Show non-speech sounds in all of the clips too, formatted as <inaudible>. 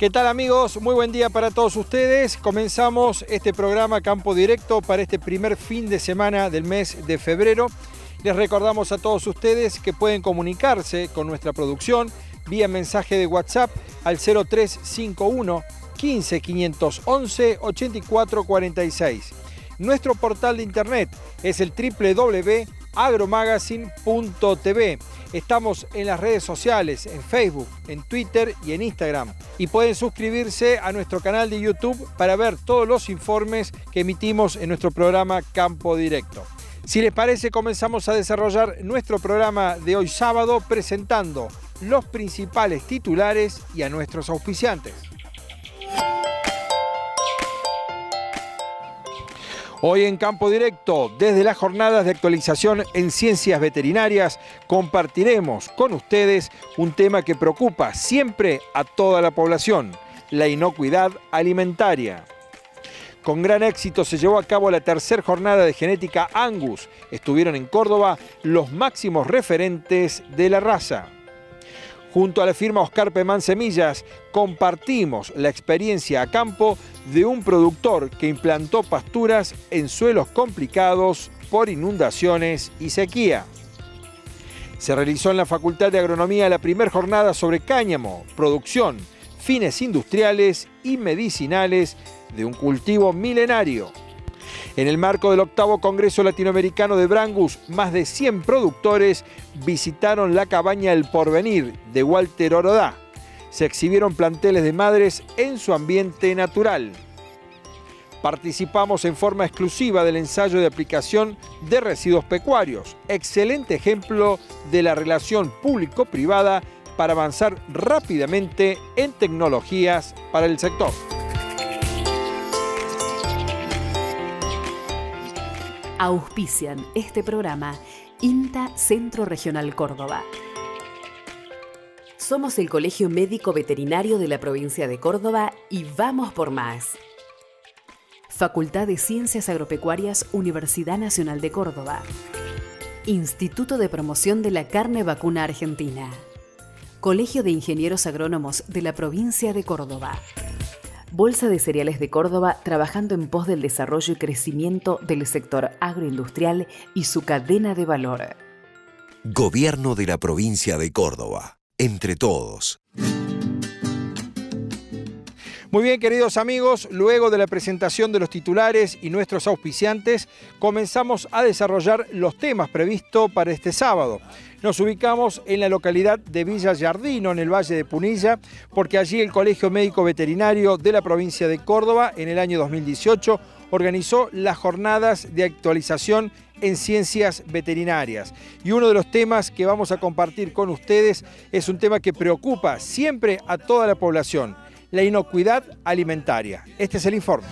¿Qué tal amigos? Muy buen día para todos ustedes. Comenzamos este programa Campo Directo para este primer fin de semana del mes de febrero. Les recordamos a todos ustedes que pueden comunicarse con nuestra producción vía mensaje de WhatsApp al 0351 15 511 8446. Nuestro portal de internet es el www.agromagazine.tv. Estamos en las redes sociales, en Facebook, en Twitter y en Instagram. Y pueden suscribirse a nuestro canal de YouTube para ver todos los informes que emitimos en nuestro programa Campo Directo. Si les parece, comenzamos a desarrollar nuestro programa de hoy sábado presentando los principales titulares y a nuestros auspiciantes. Hoy en Campo Directo, desde las jornadas de actualización en ciencias veterinarias, compartiremos con ustedes un tema que preocupa siempre a toda la población, la inocuidad alimentaria. Con gran éxito se llevó a cabo la tercera jornada de genética Angus. Estuvieron en Córdoba los máximos referentes de la raza. Junto a la firma Oscar Pemán Semillas compartimos la experiencia a campo de un productor que implantó pasturas en suelos complicados por inundaciones y sequía. Se realizó en la Facultad de Agronomía la primera jornada sobre cáñamo, producción, fines industriales y medicinales de un cultivo milenario. En el marco del octavo Congreso Latinoamericano de Brangus, más de 100 productores visitaron la cabaña El Porvenir de Walter Orodá. Se exhibieron planteles de madres en su ambiente natural. Participamos en forma exclusiva del ensayo de aplicación de residuos pecuarios, excelente ejemplo de la relación público-privada para avanzar rápidamente en tecnologías para el sector. Auspician este programa INTA Centro Regional Córdoba. Somos el Colegio Médico Veterinario de la provincia de Córdoba y vamos por más. Facultad de Ciencias Agropecuarias, Universidad Nacional de Córdoba. Instituto de Promoción de la Carne Vacuna Argentina. Colegio de Ingenieros Agrónomos de la provincia de Córdoba. Bolsa de Cereales de Córdoba trabajando en pos del desarrollo y crecimiento del sector agroindustrial y su cadena de valor. Gobierno de la provincia de Córdoba. Entre todos. Muy bien, queridos amigos, luego de la presentación de los titulares y nuestros auspiciantes, comenzamos a desarrollar los temas previstos para este sábado. Nos ubicamos en la localidad de Villa Yardino, en el Valle de Punilla, porque allí el Colegio Médico Veterinario de la provincia de Córdoba, en el año 2018, organizó las jornadas de actualización en ciencias veterinarias. Y uno de los temas que vamos a compartir con ustedes es un tema que preocupa siempre a toda la población la inocuidad alimentaria. Este es el informe.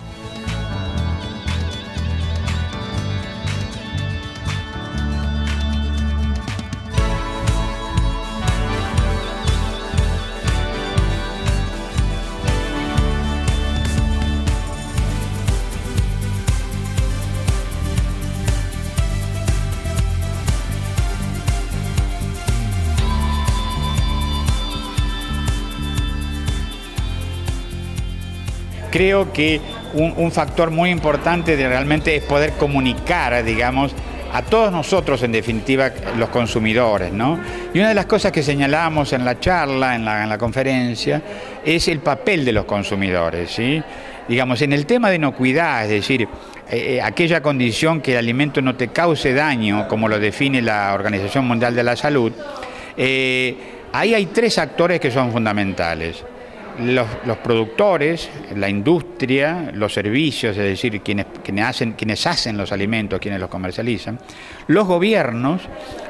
Creo que un, factor muy importante de realmente es poder comunicar, digamos, a todos nosotros, en definitiva, los consumidores, ¿no? Y una de las cosas que señalábamos en la charla, en la, conferencia, es el papel de los consumidores, ¿sí? Digamos, en el tema de inocuidad, es decir, eh, eh, aquella condición que el alimento no te cause daño, como lo define la Organización Mundial de la Salud, eh, ahí hay tres actores que son fundamentales los, productores, la industria, los servicios, es decir, quienes, quienes, hacen, quienes hacen los alimentos, quienes los comercializan, los gobiernos,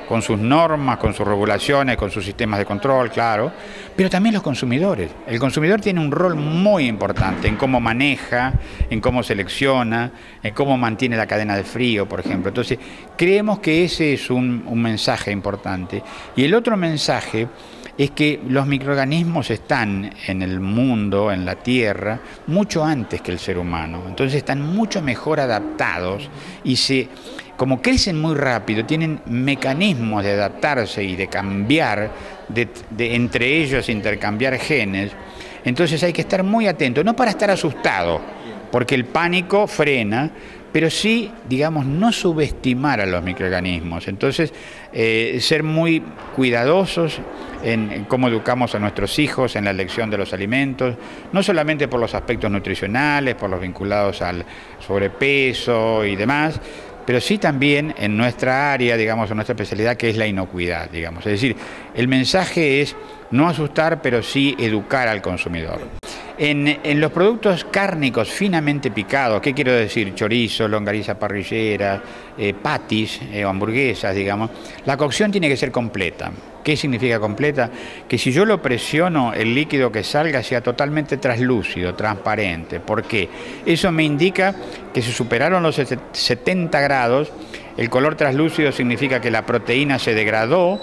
con sus normas, con sus regulaciones, con sus sistemas de control, claro, pero también los consumidores. El consumidor tiene un rol muy importante en cómo maneja, en cómo selecciona, en cómo mantiene la cadena de frío, por ejemplo. Entonces, creemos que ese es un, un mensaje importante. Y el otro mensaje es que los microorganismos están en el mundo, en la Tierra, mucho antes que el ser humano. Entonces están mucho mejor adaptados y se, como crecen muy rápido, tienen mecanismos de adaptarse y de cambiar, de, entre ellos intercambiar genes. Entonces hay que estar muy atento, no para estar asustado, porque el pánico frena, pero sí, digamos, no subestimar a los microorganismos. Entonces, eh, ser muy cuidadosos en, cómo educamos a nuestros hijos en la elección de los alimentos, no solamente por los aspectos nutricionales, por los vinculados al sobrepeso y demás, pero sí también en nuestra área, digamos, en nuestra especialidad, que es la inocuidad, digamos. Es decir, el mensaje es no asustar, pero sí educar al consumidor. En, los productos cárnicos finamente picados, ¿qué quiero decir? Chorizo, longaniza parrillera, eh, patis eh, hamburguesas, digamos, la cocción tiene que ser completa. ¿Qué significa completa? Que si yo lo presiono, el líquido que salga sea totalmente translúcido, transparente. ¿Por qué? Eso me indica que si superaron los 70 grados, el color translúcido significa que la proteína se degradó,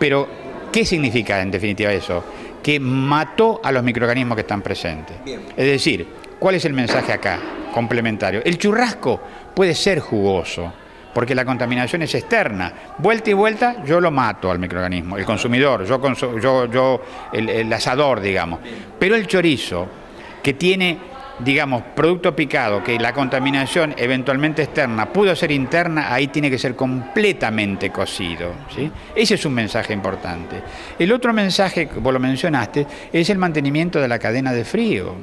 pero ¿qué significa en definitiva eso? Que mató a los microorganismos que están presentes. Es decir, ¿cuál es el mensaje acá? Complementario. El churrasco puede ser jugoso, porque la contaminación es externa. Vuelta y vuelta, yo lo mato al microorganismo, el consumidor, yo, yo, yo el, el asador, digamos. Pero el chorizo, que tiene digamos, producto picado, que la contaminación eventualmente externa pudo ser interna, ahí tiene que ser completamente cocido. ¿sí? Ese es un mensaje importante. El otro mensaje, vos lo mencionaste, es el mantenimiento de la cadena de frío.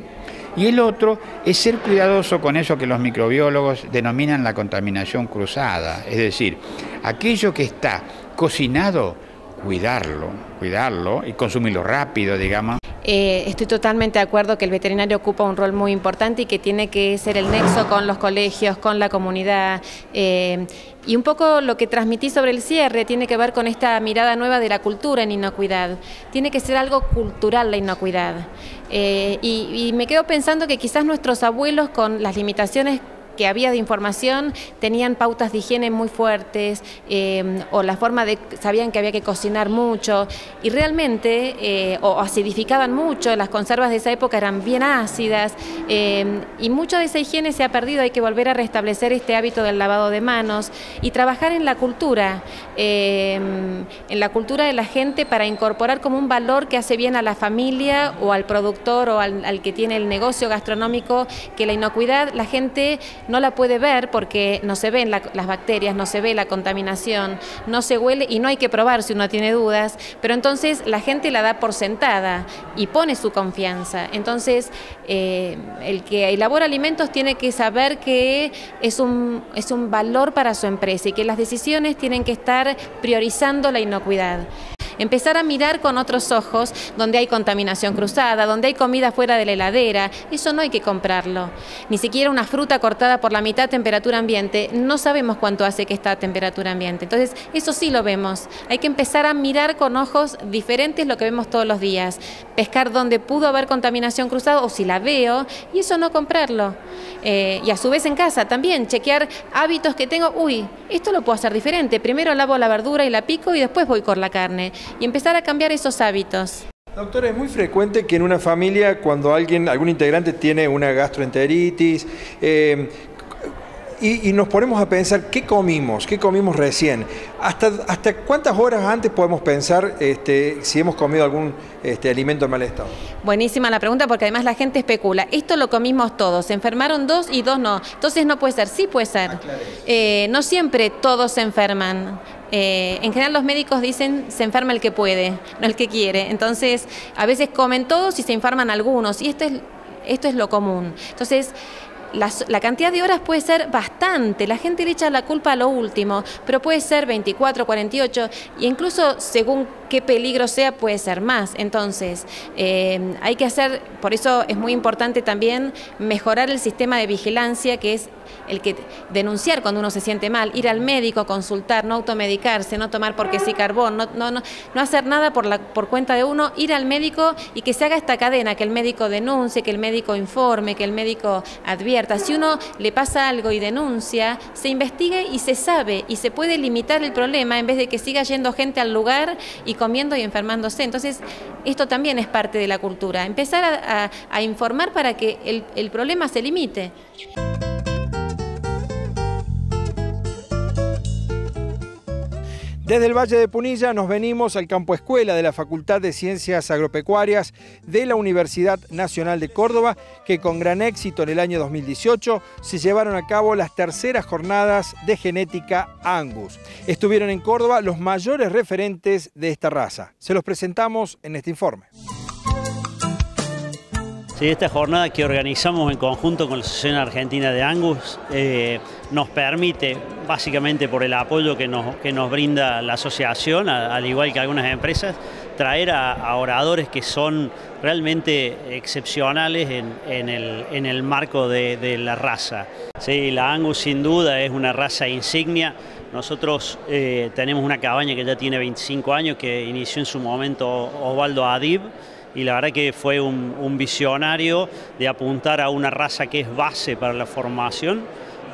Y el otro es ser cuidadoso con eso que los microbiólogos denominan la contaminación cruzada, es decir, aquello que está cocinado, cuidarlo, cuidarlo y consumirlo rápido, digamos. Eh, estoy totalmente de acuerdo que el veterinario ocupa un rol muy importante y que tiene que ser el nexo con los colegios, con la comunidad. Eh, y un poco lo que transmití sobre el cierre tiene que ver con esta mirada nueva de la cultura en inocuidad. Tiene que ser algo cultural la inocuidad. Eh, y me quedo pensando que quizás nuestros abuelos con las limitaciones que había de información tenían pautas de higiene muy fuertes eh, o la forma de, sabían que había que cocinar mucho y realmente, eh, o acidificaban mucho, las conservas de esa época eran bien ácidas eh, y mucha de esa higiene se ha perdido, hay que volver a restablecer este hábito del lavado de manos y trabajar en la cultura, en la cultura de la gente para incorporar como un valor que hace bien a la familia o al productor o al que tiene el negocio gastronómico, que la inocuidad, la gente no la puede ver porque no se ven las bacterias, no se ve la contaminación, no se huele y no hay que probar si uno tiene dudas, pero entonces la gente la da por sentada y pone su confianza. Entonces, eh, el que elabora alimentos tiene que saber que es un, es un valor para su empresa y que las decisiones tienen que estar priorizando la inocuidad empezar a mirar con otros ojos donde hay contaminación cruzada, donde hay comida fuera de la heladera, eso no hay que comprarlo. Ni siquiera una fruta cortada por la mitad a temperatura ambiente, no sabemos cuánto hace que está a temperatura ambiente. Entonces, eso sí lo vemos. Hay que empezar a mirar con ojos diferentes lo que vemos todos los días. Pescar donde pudo haber contaminación cruzada o si la veo, y eso no comprarlo. Eh, y a su vez en casa también, chequear hábitos que tengo, uy, esto lo puedo hacer diferente. Primero lavo la verdura y la pico y después voy con la carne y empezar a cambiar esos hábitos. Doctora, es muy frecuente que en una familia, cuando alguien, algún integrante tiene una gastroenteritis, eh, y, nos ponemos a pensar qué comimos, qué comimos recién. ¿Hasta, hasta cuántas horas antes podemos pensar este, si hemos comido algún este, alimento en mal estado? Buenísima la pregunta porque además la gente especula. Esto lo comimos todos, se enfermaron dos y dos no. Entonces no puede ser, sí puede ser. Eh, no siempre todos se enferman. Eh, en general los médicos dicen se enferma el que puede, no el que quiere. Entonces a veces comen todos y se enferman algunos y esto es, esto es lo común. Entonces la, cantidad de horas puede ser bastante, la gente le echa la culpa a lo último, pero puede ser 24, 48 e incluso según qué peligro sea puede ser más. Entonces, eh, hay que hacer, por eso es muy importante también mejorar el sistema de vigilancia que es el que denunciar cuando uno se siente mal, ir al médico, consultar, no automedicarse, no tomar porque sí carbón, no, no, no, no hacer nada por, la, por cuenta de uno, ir al médico y que se haga esta cadena, que el médico denuncie, que el médico informe, que el médico advierta. Si uno le pasa algo y denuncia, se investiga y se sabe y se puede limitar el problema en vez de que siga yendo gente al lugar y comiendo y enfermándose. Entonces, esto también es parte de la cultura, empezar a, informar para que el, el problema se limite. Desde el Valle de Punilla nos venimos al campo escuela de la Facultad de Ciencias Agropecuarias de la Universidad Nacional de Córdoba, que con gran éxito en el año 2018 se llevaron a cabo las terceras jornadas de genética Angus. Estuvieron en Córdoba los mayores referentes de esta raza. Se los presentamos en este informe. Sí, esta jornada que organizamos en conjunto con la Asociación Argentina de Angus eh, nos permite, básicamente por el apoyo que nos, que nos brinda la asociación, al igual que algunas empresas, traer a, oradores que son realmente excepcionales en, el, marco de, la raza. Sí, la Angus sin duda es una raza insignia. Nosotros eh, tenemos una cabaña que ya tiene 25 años, que inició en su momento Osvaldo Adib, y la verdad que fue un, visionario de apuntar a una raza que es base para la formación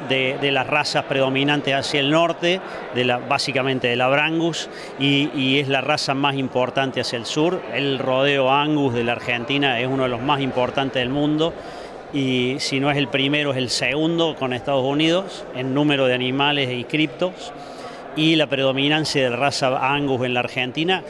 de, las razas predominantes hacia el norte, de básicamente de la Brangus, y, es la raza más importante hacia el sur. El rodeo Angus de la Argentina es uno de los más importantes del mundo, y si no es el primero, es el segundo con Estados Unidos en número de animales y criptos, y la predominancia de la raza Angus en la Argentina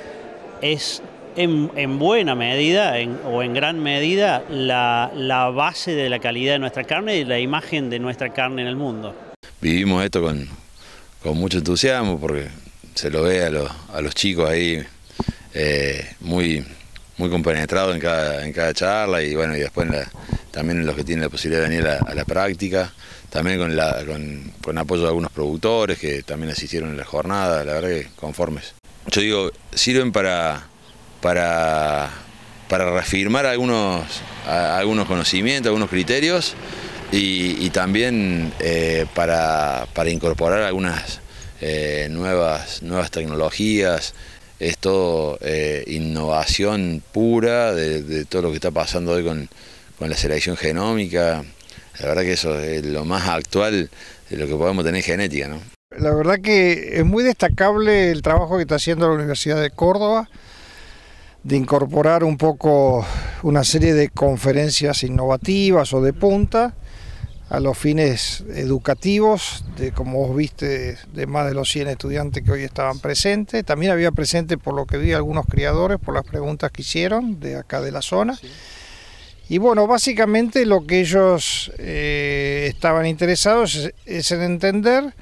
es en, buena medida o en gran medida la, base de la calidad de nuestra carne y la imagen de nuestra carne en el mundo. Vivimos esto con, mucho entusiasmo porque se lo ve a, los, chicos ahí eh, muy, muy compenetrados en cada, en charla y bueno y después también los que tienen la posibilidad de venir a, la práctica, también con, con apoyo de algunos productores que también asistieron en la jornada, la verdad que conformes. Yo digo, sirven para, para, para reafirmar algunos, algunos conocimientos, algunos criterios y, también eh, para, incorporar algunas eh, nuevas, nuevas tecnologías. Es todo eh, innovación pura de, todo lo que está pasando hoy con, con la selección genómica. La verdad que eso es lo más actual de lo que podemos tener en genética. ¿no? La verdad que es muy destacable el trabajo que está haciendo la Universidad de Córdoba de incorporar un poco una serie de conferencias innovativas o de punta a los fines educativos, de como vos viste, de más de los 100 estudiantes que hoy estaban presentes. También había presente, por lo que vi, algunos criadores por las preguntas que hicieron de acá de la zona. Y bueno, básicamente lo que ellos eh, estaban interesados es en entender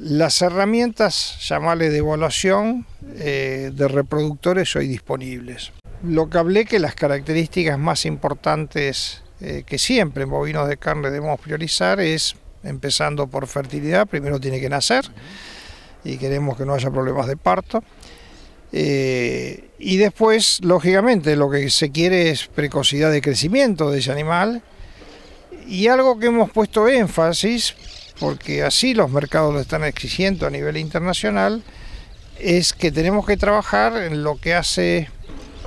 las herramientas, llamarle de evaluación eh, de reproductores hoy disponibles. Lo que hablé que las características más importantes eh, que siempre en bovinos de carne debemos priorizar es, empezando por fertilidad, primero tiene que nacer y queremos que no haya problemas de parto. Eh, y después, lógicamente, lo que se quiere es precocidad de crecimiento de ese animal. Y algo que hemos puesto énfasis, porque así los mercados lo están exigiendo a nivel internacional, es que tenemos que trabajar en lo que hace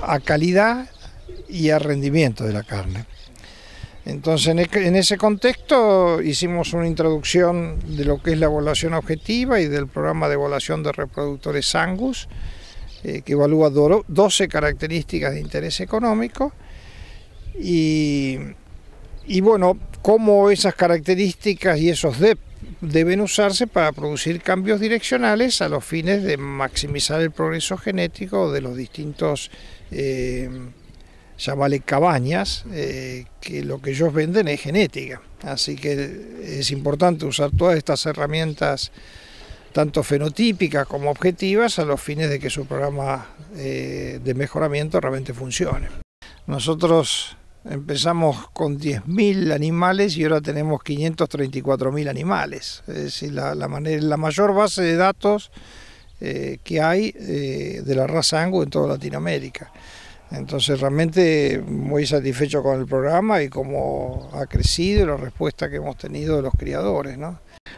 a calidad y a rendimiento de la carne. Entonces, en ese contexto hicimos una introducción de lo que es la evaluación objetiva y del programa de evaluación de reproductores Angus, eh, que evalúa 12 características de interés económico. Y, y bueno, cómo esas características y esos DEP deben usarse para producir cambios direccionales a los fines de maximizar el progreso genético de los distintos, eh, cabañas, eh, que lo que ellos venden es genética. Así que es importante usar todas estas herramientas, tanto fenotípicas como objetivas, a los fines de que su programa eh, de mejoramiento realmente funcione. Nosotros Empezamos con 10.000 animales y ahora tenemos 534.000 animales. Es decir, la, manera, la mayor base de datos eh, que hay eh, de la raza Angus en toda Latinoamérica. Entonces realmente muy satisfecho con el programa y cómo ha crecido y la respuesta que hemos tenido de los criadores.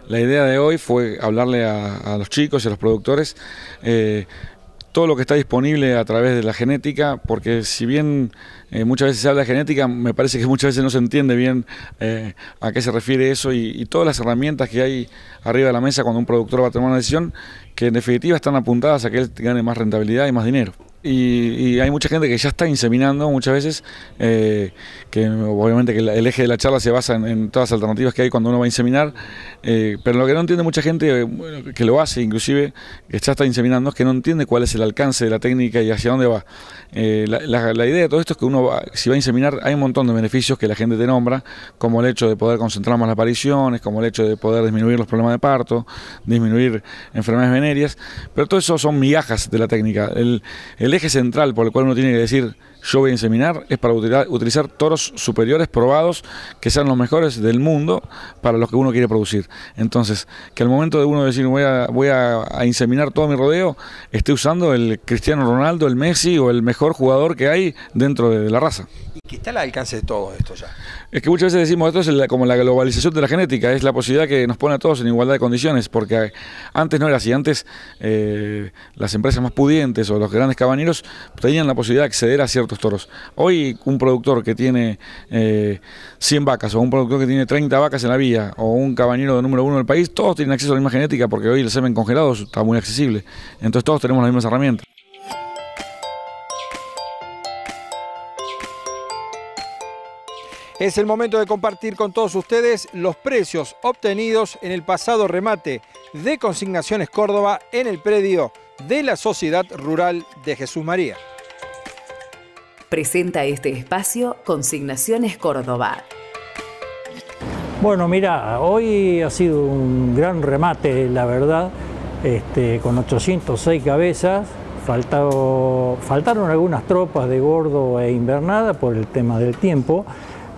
La idea de hoy fue hablarle a, los chicos y a los productores eh, todo lo que está disponible a través de la genética, porque si bien eh, muchas veces se habla de genética, me parece que muchas veces no se entiende bien eh, a qué se refiere eso y, todas las herramientas que hay arriba de la mesa cuando un productor va a tomar una decisión, que en definitiva están apuntadas a que él gane más rentabilidad y más dinero. Y, hay mucha gente que ya está inseminando muchas veces, eh, que obviamente que el eje de la charla se basa en, todas las alternativas que hay cuando uno va a inseminar, eh, pero lo que no entiende mucha gente que lo hace, inclusive que ya está inseminando, es que no entiende cuál es el alcance de la técnica y hacia dónde va. La, idea de todo esto es que uno, si va a inseminar, hay un montón de beneficios que la gente te nombra, como el hecho de poder concentrar más las apariciones, como el hecho de poder disminuir los problemas de parto, disminuir enfermedades venéreas, pero todo eso son migajas de la técnica. Eje central por el cual uno tiene que decir yo voy a inseminar es para utilizar toros superiores probados que sean los mejores del mundo para los que uno quiere producir. Entonces, que al momento de uno decir voy a, voy a, inseminar todo mi rodeo, esté usando el Cristiano Ronaldo, el Messi o el mejor jugador que hay dentro de, la raza. ¿Y qué está al alcance de todo esto ya? Es que muchas veces decimos esto es como la globalización de la genética, es la posibilidad que nos pone a todos en igualdad de condiciones, porque antes no era así, antes eh, las empresas más pudientes o los grandes cabañeros tenían la posibilidad de acceder a ciertos toros. Hoy un productor que tiene 100 eh, vacas o un productor que tiene 30 vacas en la vía o un cabañero de número uno del país, todos tienen acceso a la misma genética porque hoy el semen congelado está muy accesible. Entonces todos tenemos las mismas herramientas. Es el momento de compartir con todos ustedes los precios obtenidos en el pasado remate de Consignaciones Córdoba en el predio de la Sociedad Rural de Jesús María. Presenta este espacio Consignaciones Córdoba. Bueno, mira, hoy ha sido un gran remate, la verdad, este, con 806 cabezas. faltaron algunas tropas de gordo e invernada por el tema del tiempo,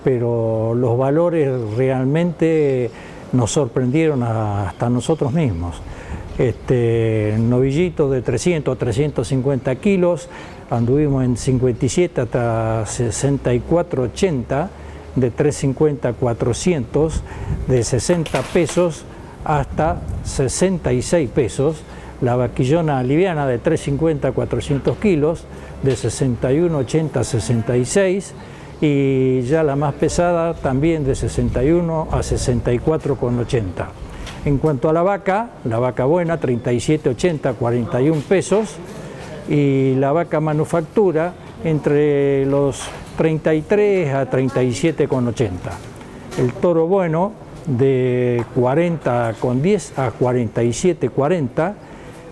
pero los valores realmente nos sorprendieron hasta nosotros mismos. Este, novillito de 300 a 350 kilos, anduvimos en 57 hasta 64, 80, de 350 a 400, de 60 pesos hasta 66 pesos, la vaquillona liviana de 350 a 400 kilos, de 61, 80 a 66, y ya la más pesada también de 61 a 64,80. En cuanto a la vaca, la vaca buena 37,80 41 pesos y la vaca manufactura entre los 33 a 37,80. El toro bueno de 40 con 10 a 47,40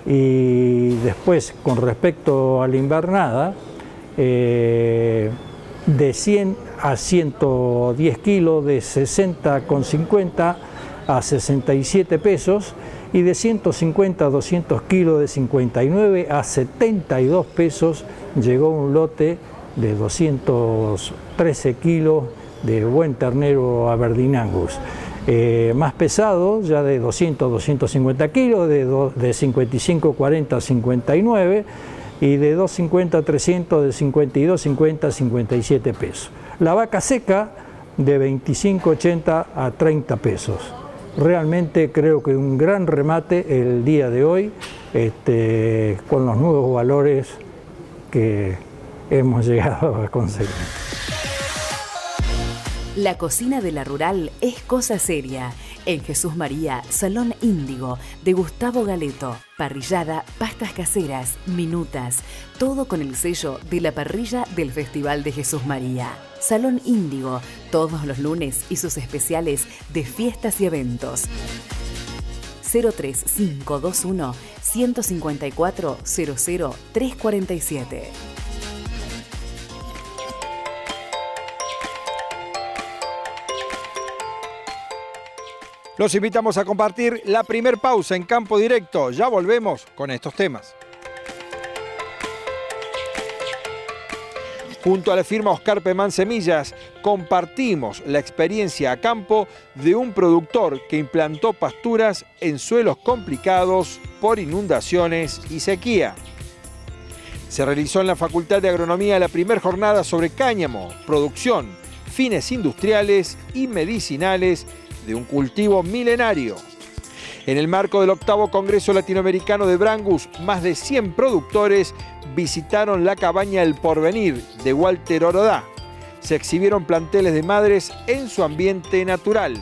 y después con respecto a la invernada eh, de 100 a 110 kilos, de 60,50 a 67 pesos y de 150 a 200 kilos de 59 a 72 pesos llegó un lote de 213 kilos de buen ternero Aberdeen Angus. Eh, más pesado, ya de 200 a 250 kilos, de, de 55 40 a 59 y de 250 a 300 de 52 50 a 57 pesos. La vaca seca de 25 80 a 30 pesos. Realmente creo que un gran remate el día de hoy este, con los nuevos valores que hemos <laughs> llegado a conseguir. La cocina de la rural es cosa seria. En Jesús María, Salón Índigo, de Gustavo Galeto. Parrillada, pastas caseras, minutas, todo con el sello de la parrilla del Festival de Jesús María. Salón Índigo, todos los lunes y sus especiales de fiestas y eventos. 03521 154 00347. Los invitamos a compartir la primer pausa en campo directo. Ya volvemos con estos temas. Junto a la firma Oscar Pemán Semillas, compartimos la experiencia a campo de un productor que implantó pasturas en suelos complicados por inundaciones y sequía. Se realizó en la Facultad de Agronomía la primera jornada sobre cáñamo, producción, fines industriales y medicinales de un cultivo milenario. En el marco del octavo Congreso Latinoamericano de Brangus, más de 100 productores visitaron la cabaña El Porvenir de Walter Orodá. Se exhibieron planteles de madres en su ambiente natural.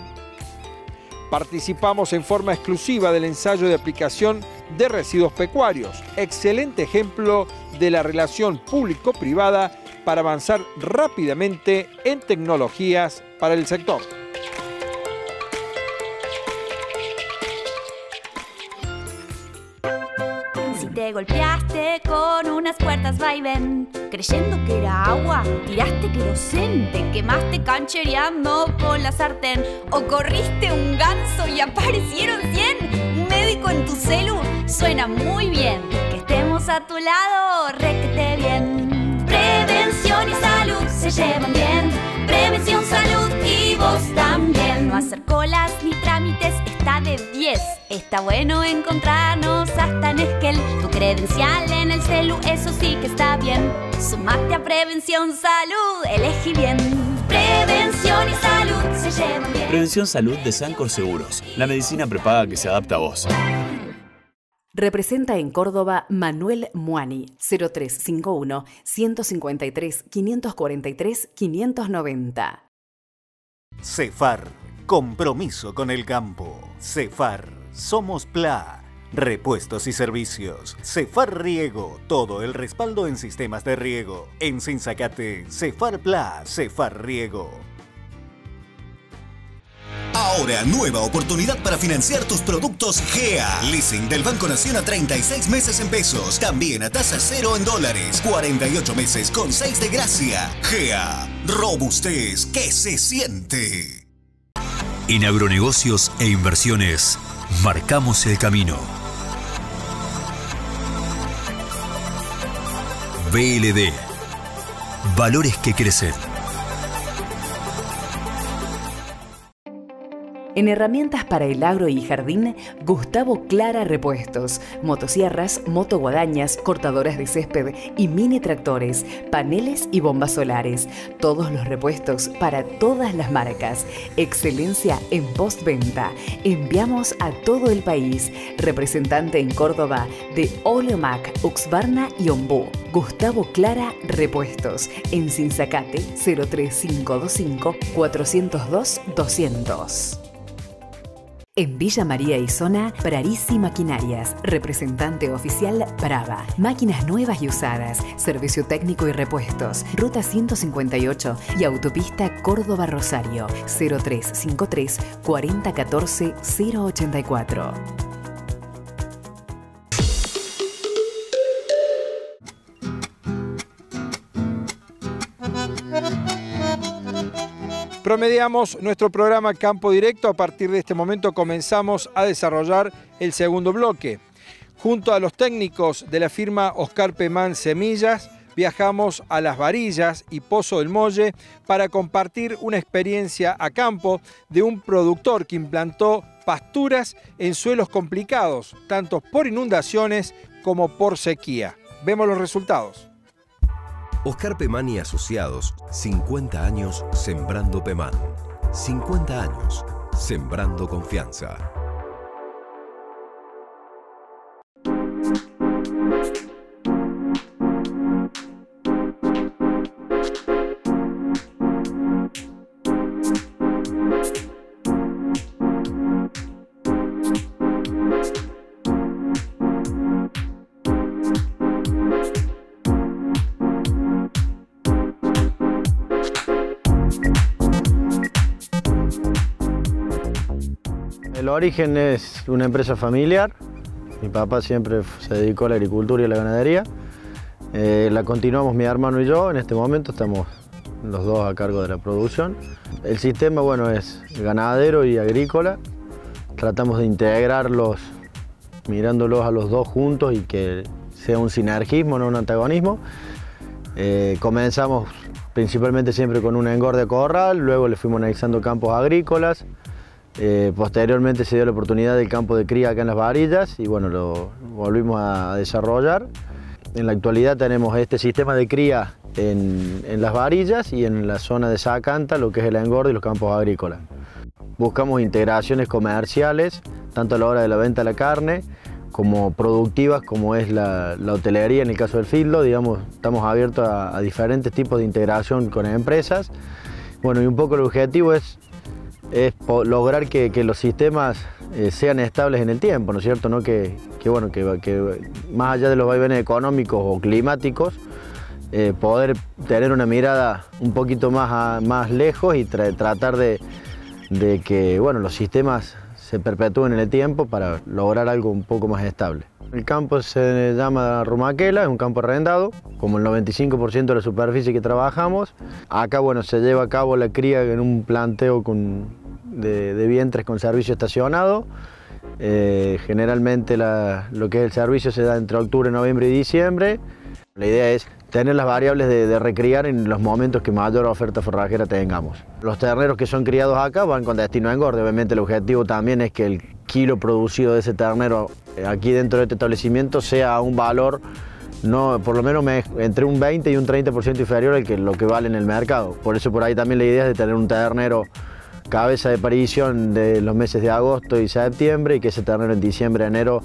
Participamos en forma exclusiva del ensayo de aplicación de residuos pecuarios, excelente ejemplo de la relación público-privada para avanzar rápidamente en tecnologías para el sector. Golpeaste con unas puertas va y ven, creyendo que era agua, tiraste querosén, te quemaste canchereando con la sartén, o corriste un ganso y aparecieron 100, un médico en tu celu, suena muy bien, que estemos a tu lado, requete bien. Prevención y salud se llevan bien, prevención, salud y vos también. No hacer colas ni trámites está de 10. Está bueno encontrarnos hasta en Esquel. Tu credencial en el celu, eso sí que está bien. Sumate a Prevención Salud, elegí bien. Prevención y salud se llevan bien. Prevención Salud de Sancor Seguros. La medicina prepaga que se adapta a vos. Representa en Córdoba Manuel Muani, 0351 153 543 590. Cefar, compromiso con el campo. Cefar, somos PLA. Repuestos y servicios. Cefar Riego, todo el respaldo en sistemas de riego. En Sinzacate, Cefar PLA, Cefar Riego. Ahora, nueva oportunidad para financiar tus productos GEA. Leasing del Banco Nación a 36 meses en pesos. También a tasa cero en dólares. 48 meses con 6 de gracia. GEA. Robustez que se siente. En agronegocios e inversiones, marcamos el camino. BLD. Valores que crecen. En herramientas para el agro y jardín, Gustavo Clara Repuestos, motosierras, motoguadañas, cortadoras de césped y mini tractores, paneles y bombas solares. Todos los repuestos para todas las marcas. Excelencia en postventa. Enviamos a todo el país. Representante en Córdoba de Oleomac, Uxbarna y Ombú. Gustavo Clara Repuestos. En Sinzacate 03525 402 200. En Villa María y Zona, Brarisi Maquinarias, representante oficial Brava. Máquinas nuevas y usadas, servicio técnico y repuestos. Ruta 158 y autopista Córdoba-Rosario, 0353 4014 084. Promediamos nuestro programa Campo Directo. A partir de este momento comenzamos a desarrollar el segundo bloque. Junto a los técnicos de la firma Oscar Pemán Semillas, viajamos a Las Varillas y Pozo del Molle para compartir una experiencia a campo de un productor que implantó pasturas en suelos complicados, tanto por inundaciones como por sequía. Vemos los resultados. Oscar Pemán y Asociados, 50 años sembrando Pemán. 50 años sembrando confianza. Origen es una empresa familiar. Mi papá siempre se dedicó a la agricultura y a la ganadería. Eh, la continuamos mi hermano y yo. En este momento estamos los dos a cargo de la producción. El sistema bueno, es ganadero y agrícola. Tratamos de integrarlos mirándolos a los dos juntos y que sea un sinergismo, no un antagonismo. Eh, comenzamos principalmente siempre con un engorde corral, luego le fuimos analizando campos agrícolas, eh, posteriormente se dio la oportunidad del campo de cría acá en las varillas y bueno, lo volvimos a desarrollar. En la actualidad tenemos este sistema de cría en, en las varillas y en la zona de Sacanta, lo que es el engorde y los campos agrícolas. Buscamos integraciones comerciales, tanto a la hora de la venta de la carne, como productivas, como es la, la hotelería en el caso del Fildo, digamos, estamos abiertos a, a diferentes tipos de integración con empresas. Bueno, y un poco el objetivo es es lograr que, los sistemas eh, sean estables en el tiempo, ¿no es cierto? ¿No? Que, bueno, que, más allá de los vaivenes económicos o climáticos, eh, poder tener una mirada un poquito más, más lejos y tratar de, de que bueno, los sistemas se perpetúen en el tiempo para lograr algo un poco más estable. El campo se llama Rumaquela, es un campo arrendado, como el 95% de la superficie que trabajamos. Acá bueno, se lleva a cabo la cría en un planteo de, vientres con servicio estacionado. Eh, generalmente lo que es el servicio se da entre octubre, noviembre y diciembre. La idea es tener las variables de, de, recriar en los momentos que mayor oferta forrajera tengamos. Los terneros que son criados acá van con destino a engorde. Obviamente el objetivo también es que el kilo producido de ese ternero eh, aquí dentro de este establecimiento sea un valor no, por lo menos entre un 20 y un 30% inferior al que lo que vale en el mercado. Por eso por ahí también la idea es de tener un ternero cabeza de parición de los meses de agosto y septiembre y que ese ternero en diciembre, enero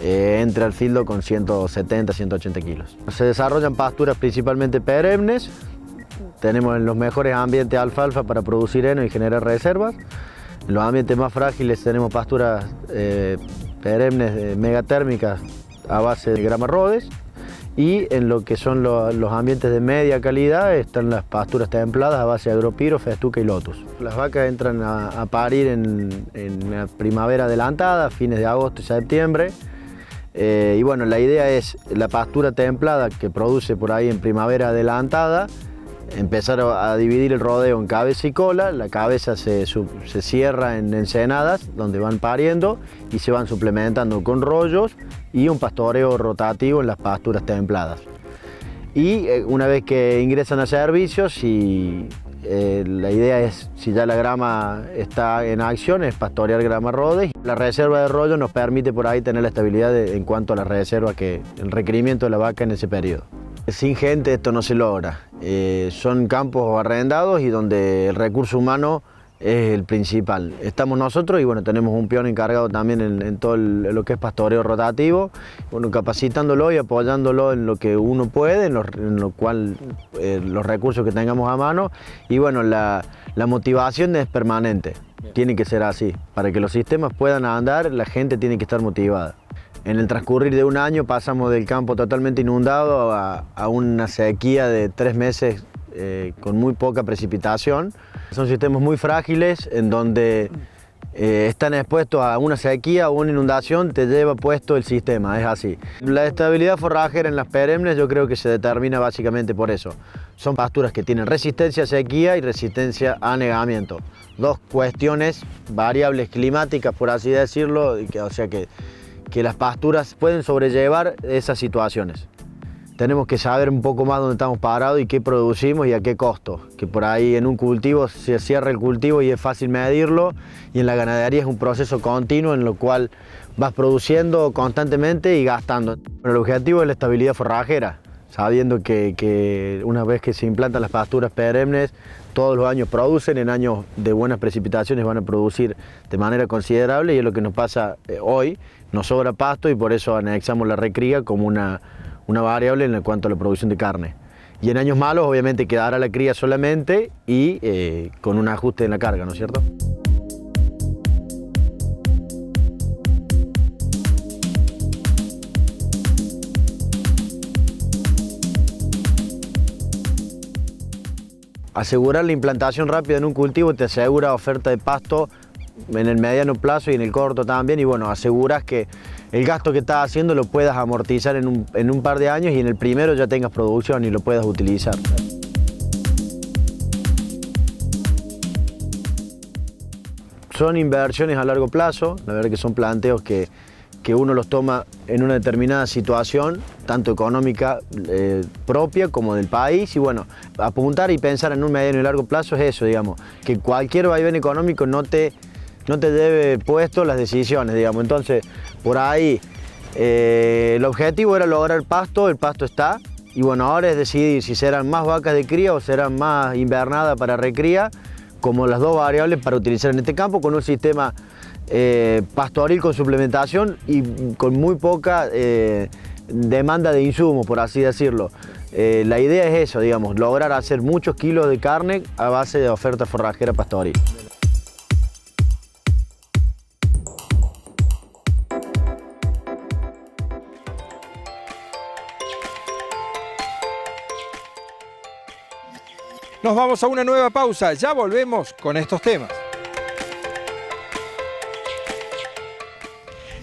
eh, entre al fildo con 170, 180 kilos. Se desarrollan pasturas principalmente perennes, tenemos en los mejores ambientes alfalfa para producir heno y generar reservas. En los ambientes más frágiles tenemos pasturas eh, perennes eh, megatérmicas a base de grama rodes y en lo que son los ambientes de media calidad están las pasturas templadas a base de agropiro, festuca y lotus. Las vacas entran a, parir en, la primavera adelantada, fines de agosto y septiembre. Eh, y bueno, la idea es la pastura templada que produce por ahí en primavera adelantada, empezar a dividir el rodeo en cabeza y cola, la cabeza se, cierra en ensenadas donde van pariendo y se van suplementando con rollos y un pastoreo rotativo en las pasturas templadas. Y eh, una vez que ingresan a servicios y eh, la idea es, si ya la grama está en acción, es pastorear grama rodes. La reserva de rollo nos permite por ahí tener la estabilidad en cuanto a la reserva, que el requerimiento de la vaca en ese periodo. Sin gente esto no se logra. Eh, son campos arrendados y donde el recurso humano es el principal. Estamos nosotros y bueno, tenemos un peón encargado también en, todo lo que es pastoreo rotativo, bueno, capacitándolo y apoyándolo en lo que uno puede, en lo, cual eh, los recursos que tengamos a mano y bueno, la, la motivación es permanente, tiene que ser así. Para que los sistemas puedan andar, la gente tiene que estar motivada. En el transcurrir de un año pasamos del campo totalmente inundado a, una sequía de tres meses eh, con muy poca precipitación. Son sistemas muy frágiles en donde eh, están expuestos a una sequía o una inundación, te lleva puesto el sistema, es así. La estabilidad forrajera en las perennes yo creo que se determina básicamente por eso. Son pasturas que tienen resistencia a sequía y resistencia a anegamiento. Dos cuestiones, variables climáticas por así decirlo, o sea que que las pasturas pueden sobrellevar esas situaciones. Tenemos que saber un poco más dónde estamos parados y qué producimos y a qué costo. Que por ahí en un cultivo se cierra el cultivo y es fácil medirlo y en la ganadería es un proceso continuo en lo cual vas produciendo constantemente y gastando. el objetivo es la estabilidad forrajera, sabiendo que, que, una vez que se implantan las pasturas perennes, todos los años producen, en años de buenas precipitaciones van a producir de manera considerable y es lo que nos pasa eh, hoy, nos sobra pasto y por eso anexamos la recría como una, una variable en cuanto a la producción de carne. Y en años malos obviamente quedará la cría solamente y eh, con un ajuste en la carga, ¿no es cierto? Asegurar la implantación rápida en un cultivo te asegura oferta de pasto en el mediano plazo y en el corto también y bueno, aseguras que el gasto que estás haciendo lo puedas amortizar en un, par de años y en el primero ya tengas producción y lo puedas utilizar. Son inversiones a largo plazo, la verdad que son planteos que, que uno los toma en una determinada situación, tanto económica eh, propia como del país. Y bueno, apuntar y pensar en un mediano y largo plazo es eso, digamos, que cualquier vaivén económico no te, no te debe puesto las decisiones, digamos. Entonces, por ahí, eh, el objetivo era lograr el pasto, el pasto está. Y bueno, ahora es decidir si serán más vacas de cría o serán más invernadas para recría, como las dos variables para utilizar en este campo con un sistema eh, pastoril con suplementación y con muy poca eh, demanda de insumos, por así decirlo. La idea es eso, digamos, lograr hacer muchos kilos de carne a base de oferta forrajera pastoril. Nos vamos a una nueva pausa, ya volvemos con estos temas.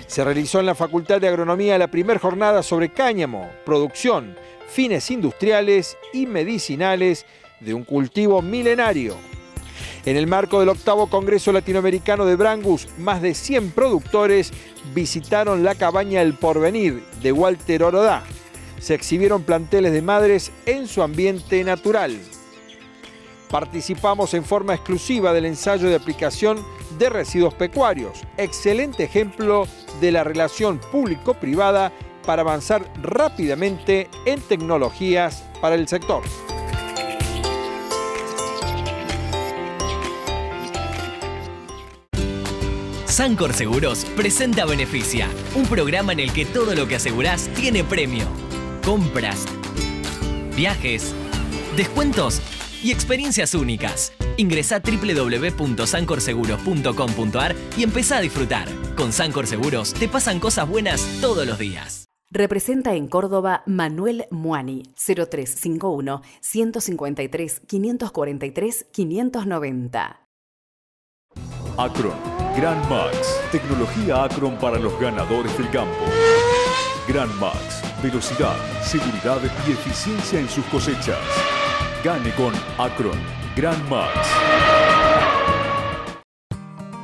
Se realizó en la Facultad de Agronomía la primera jornada sobre cáñamo, producción, fines industriales y medicinales de un cultivo milenario. En el marco del octavo Congreso Latinoamericano de Brangus, más de 100 productores visitaron la cabaña El Porvenir de Walter Orodá. Se exhibieron planteles de madres en su ambiente natural. Participamos en forma exclusiva del ensayo de aplicación de residuos pecuarios, excelente ejemplo de la relación público-privada para avanzar rápidamente en tecnologías para el sector. Sancor Seguros presenta Beneficia, un programa en el que todo lo que asegurás tiene premio. Compras, viajes, descuentos y experiencias únicas. Ingresa a www.sancorseguros.com.ar y empezá a disfrutar. Con Sancor Seguros te pasan cosas buenas todos los días. Representa en Córdoba Manuel Muani, 0351 153 543 590. Acron, Gran Max, tecnología Acron para los ganadores del campo. Gran Max, velocidad, seguridad y eficiencia en sus cosechas. Gane con Acron, Gran Max.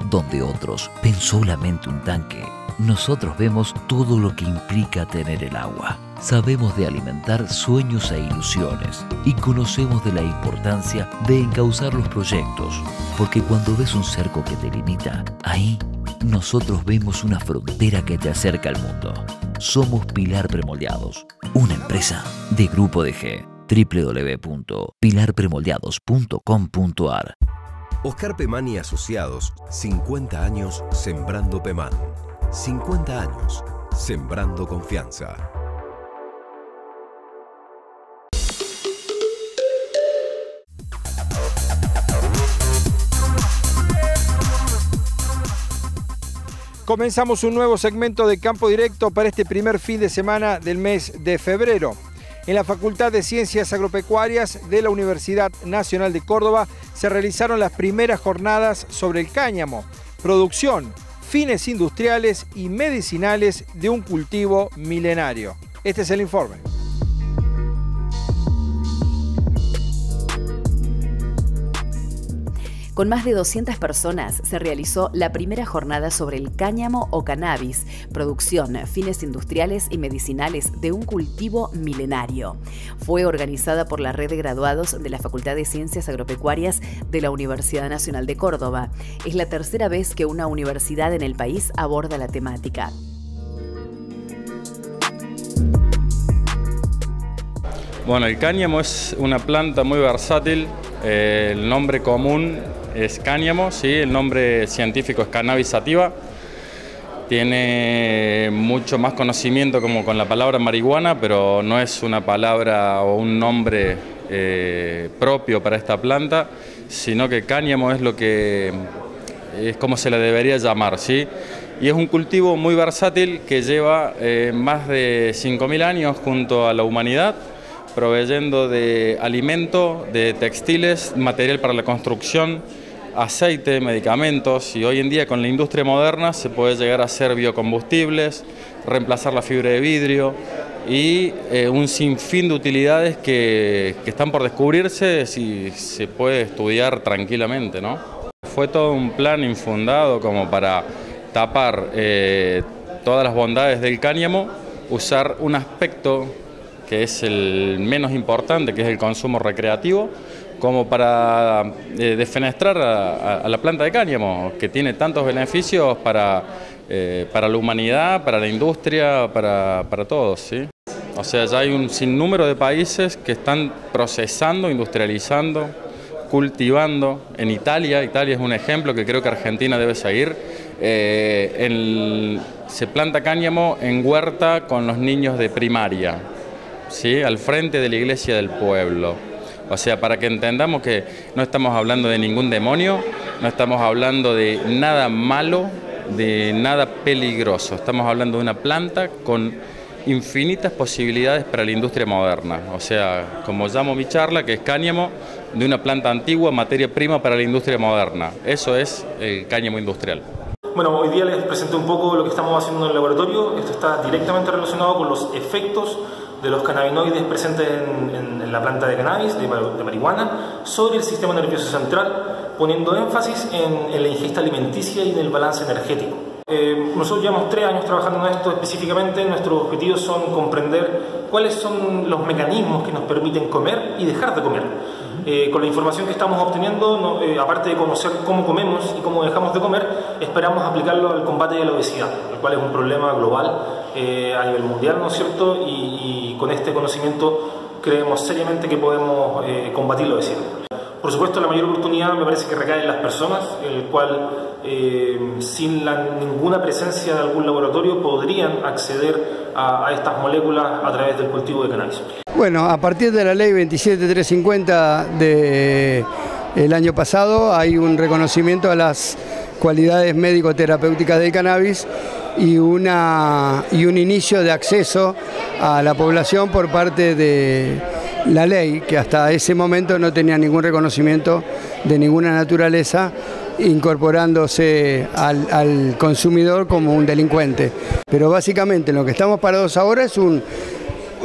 Donde otros ven solamente un tanque, nosotros vemos todo lo que implica tener el agua. Sabemos de alimentar sueños e ilusiones y conocemos de la importancia de encauzar los proyectos, porque cuando ves un cerco que te limita, ahí nosotros vemos una frontera que te acerca al mundo. Somos Pilar Premoldeados, una empresa de Grupo DG www.pilarpremoldeados.com.ar Oscar Pemán y Asociados, 50 años sembrando Pemán. 50 años sembrando confianza. Comenzamos un nuevo segmento de Campo Directo para este primer fin de semana del mes de febrero. En la Facultad de Ciencias Agropecuarias de la Universidad Nacional de Córdoba se realizaron las primeras jornadas sobre el cáñamo, producción, fines industriales y medicinales de un cultivo milenario. Este es el informe. Con más de 200 personas se realizó la primera jornada sobre el cáñamo o cannabis, producción, fines industriales y medicinales de un cultivo milenario. Fue organizada por la red de graduados de la Facultad de Ciencias Agropecuarias de la Universidad Nacional de Córdoba. Es la tercera vez que una universidad en el país aborda la temática. Bueno, el cáñamo es una planta muy versátil. Eh, el nombre común es cáñamo, ¿sí? el nombre científico es cannabis sativa. Tiene mucho más conocimiento como con la palabra marihuana, pero no es una palabra o un nombre eh, propio para esta planta, sino que cáñamo es lo que es como se le debería llamar, ¿sí? Y es un cultivo muy versátil que lleva eh, más de 5.000 años junto a la humanidad proveyendo de alimento, de textiles, material para la construcción, aceite, medicamentos y hoy en día con la industria moderna se puede llegar a hacer biocombustibles, reemplazar la fibra de vidrio y eh, un sinfín de utilidades que, están por descubrirse si se puede estudiar tranquilamente. ¿no? Fue todo un plan infundado como para tapar eh, todas las bondades del cáñamo, usar un aspecto que es el menos importante, que es el consumo recreativo, como para eh, defenestrar a, la planta de cáñamo, que tiene tantos beneficios para, eh, para la humanidad, para la industria, para, para todos. ¿sí? O sea, ya hay un sinnúmero de países que están procesando, industrializando, cultivando. En Italia, Italia es un ejemplo que creo que Argentina debe seguir. Eh, se planta cáñamo en huerta con los niños de primaria al frente de la iglesia del pueblo. O sea, para que entendamos que no estamos hablando de ningún demonio, no estamos hablando de nada malo, de nada peligroso. Estamos hablando de una planta con infinitas posibilidades para la industria moderna. O sea, como llamo mi charla, que es cáñamo de una planta antigua, materia prima para la industria moderna. Eso es el cáñamo industrial. Bueno, hoy día les presenté un poco lo que estamos haciendo en el laboratorio. Esto está directamente relacionado con los efectos de los cannabinoides presentes en, la planta de cannabis, de, marihuana, sobre el sistema nervioso central, poniendo énfasis en, la ingesta alimenticia y en el balance energético. Eh, nosotros llevamos tres años trabajando en esto específicamente. Nuestros objetivos son comprender cuáles son los mecanismos que nos permiten comer y dejar de comer eh, con la información que estamos obteniendo, eh, aparte de conocer cómo comemos y cómo dejamos de comer, esperamos aplicarlo al combate de la obesidad, el cual es un problema global eh, a nivel mundial, ¿no es cierto? Y, con este conocimiento creemos seriamente que podemos combatir la obesidad. Por supuesto, la mayor oportunidad me parece que recae en las personas, el cual sin ninguna presencia de algún laboratorio podrían acceder a, estas moléculas a través del cultivo de cannabis. Bueno, a partir de la ley 27350 del año pasado hay un reconocimiento a las cualidades médico-terapéuticas del cannabis y, una, y un inicio de acceso a la población por parte de la ley, que hasta ese momento no tenía ningún reconocimiento de ninguna naturaleza, incorporándose al, consumidor como un delincuente. Pero básicamente lo que estamos parados ahora es un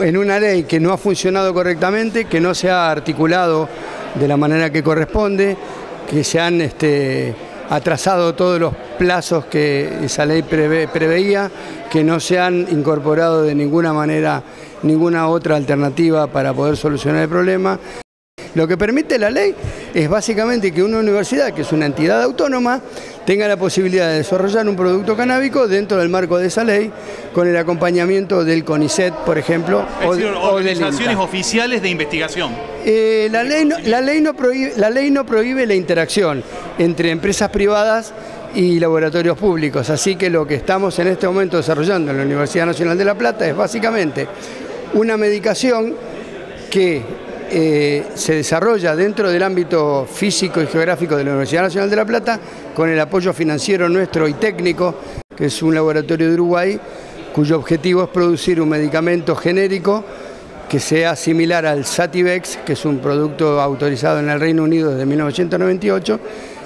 en una ley que no ha funcionado correctamente, que no se ha articulado de la manera que corresponde, que se han este, atrasado todos los plazos que esa ley preveía, que no se han incorporado de ninguna manera ninguna otra alternativa para poder solucionar el problema. Lo que permite la ley es básicamente que una universidad, que es una entidad autónoma, tenga la posibilidad de desarrollar un producto canábico dentro del marco de esa ley, con el acompañamiento del CONICET, por ejemplo, o, de, organizaciones oficiales de investigación. Eh, la, ley no, la, ley no prohíbe, la ley no prohíbe la interacción entre empresas privadas y laboratorios públicos, así que lo que estamos en este momento desarrollando en la Universidad Nacional de La Plata es básicamente una medicación que eh, se desarrolla dentro del ámbito físico y geográfico de la Universidad Nacional de La Plata con el apoyo financiero nuestro y técnico, que es un laboratorio de Uruguay, cuyo objetivo es producir un medicamento genérico que sea similar al Sativex, que es un producto autorizado en el Reino Unido desde 1998,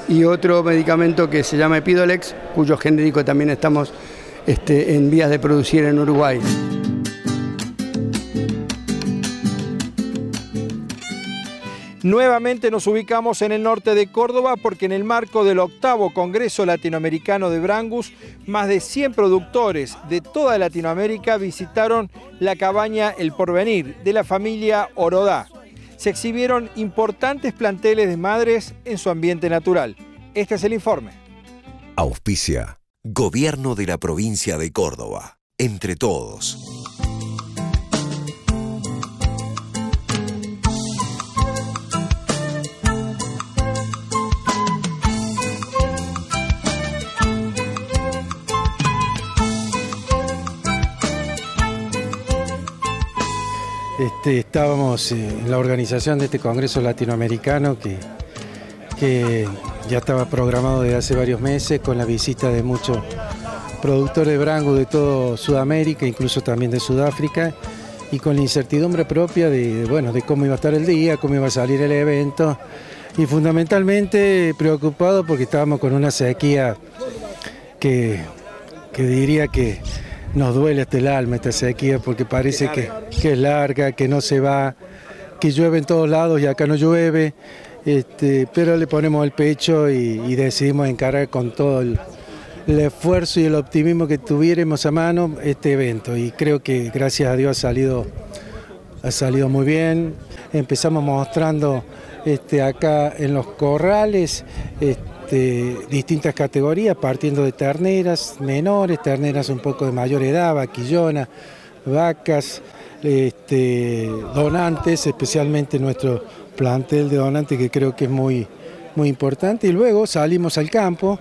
y otro medicamento que se llama Epidolex, cuyo genérico también estamos este, en vías de producir en Uruguay. Nuevamente nos ubicamos en el norte de Córdoba porque en el marco del octavo Congreso Latinoamericano de Brangus, más de 100 productores de toda Latinoamérica visitaron la cabaña El Porvenir de la familia Orodá. Se exhibieron importantes planteles de madres en su ambiente natural. Este es el informe. Auspicia. Gobierno de la provincia de Córdoba. Entre todos. Este, estábamos en la organización de este Congreso Latinoamericano que, ya estaba programado desde hace varios meses con la visita de muchos productores de brango de todo Sudamérica, incluso también de Sudáfrica, y con la incertidumbre propia de, bueno, de cómo iba a estar el día, cómo iba a salir el evento, y fundamentalmente preocupado porque estábamos con una sequía que diría que nos duele hasta el alma esta sequía porque parece que, es larga, que no se va, que llueve en todos lados y acá no llueve, este, pero le ponemos el pecho y, decidimos encarar con todo el, esfuerzo y el optimismo que tuviéramos a mano este evento y creo que gracias a Dios ha salido, ha salido muy bien. Empezamos mostrando este, acá en los corrales. Este, distintas categorías, partiendo de terneras menores, terneras un poco de mayor edad, vaquillona, vacas, este, donantes, especialmente nuestro plantel de donantes que creo que es muy, muy importante. Y luego salimos al campo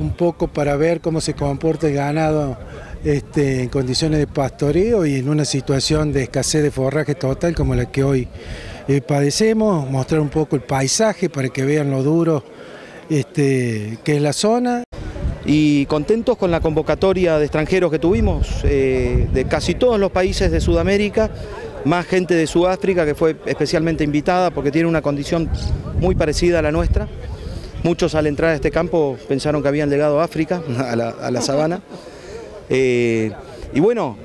un poco para ver cómo se comporta el ganado este, en condiciones de pastoreo y en una situación de escasez de forraje total como la que hoy eh, padecemos, mostrar un poco el paisaje para que vean lo duro este, que es la zona. y contentos con la convocatoria de extranjeros que tuvimos, eh, de casi todos los países de Sudamérica, más gente de Sudáfrica que fue especialmente invitada porque tiene una condición muy parecida a la nuestra. Muchos al entrar a este campo pensaron que habían llegado a África, <laughs> a la, sabana. Eh, y bueno,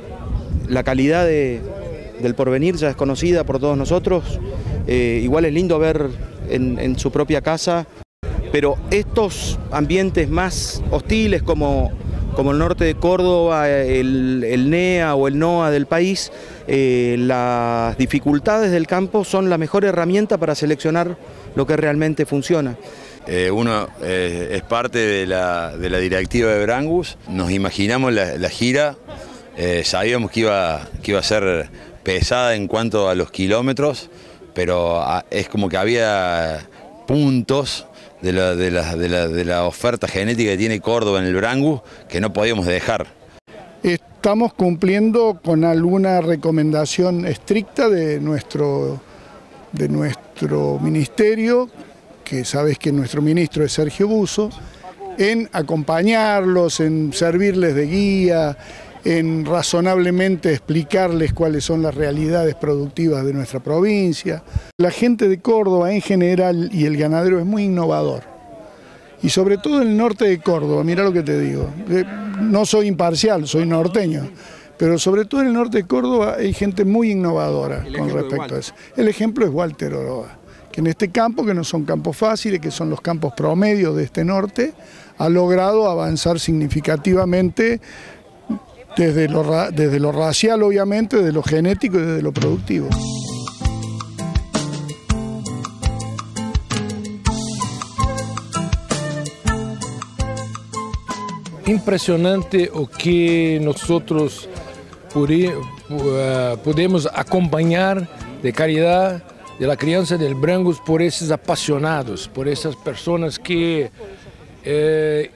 la calidad del porvenir ya es conocida por todos nosotros. Eh, igual es lindo ver en su propia casa pero estos ambientes más hostiles como, como el norte de Córdoba, el, NEA o el NOA del país, eh, las dificultades del campo son la mejor herramienta para seleccionar lo que realmente funciona. Eh, uno eh, es parte de la, directiva de Brangus, nos imaginamos la, gira, sabíamos que iba, que iba a ser pesada en cuanto a los kilómetros, pero ah, es como que había puntos de la, de la, oferta genética que tiene Córdoba en el Brangus que no podíamos dejar. Estamos cumpliendo con alguna recomendación estricta de nuestro, de nuestro ministerio, que sabes que nuestro ministro es Sergio Buso, en acompañarlos, en servirles de guía, en razonablemente explicarles cuáles son las realidades productivas de nuestra provincia. La gente de Córdoba en general y el ganadero es muy innovador. Y sobre todo en el norte de Córdoba, mira lo que te digo, eh, no soy imparcial, soy norteño, pero sobre todo en el norte de Córdoba hay gente muy innovadora con respecto a eso. El ejemplo es Walter Oroa, que en este campo, que no son campos fáciles, que son los campos promedios de este norte, ha logrado avanzar significativamente desde lo, desde lo racial obviamente, desde lo genético y desde lo productivo. Impresionante o que nosotros eh, podemos acompañar de caridad de la crianza del Brangus por esos apasionados, por esas personas que eh,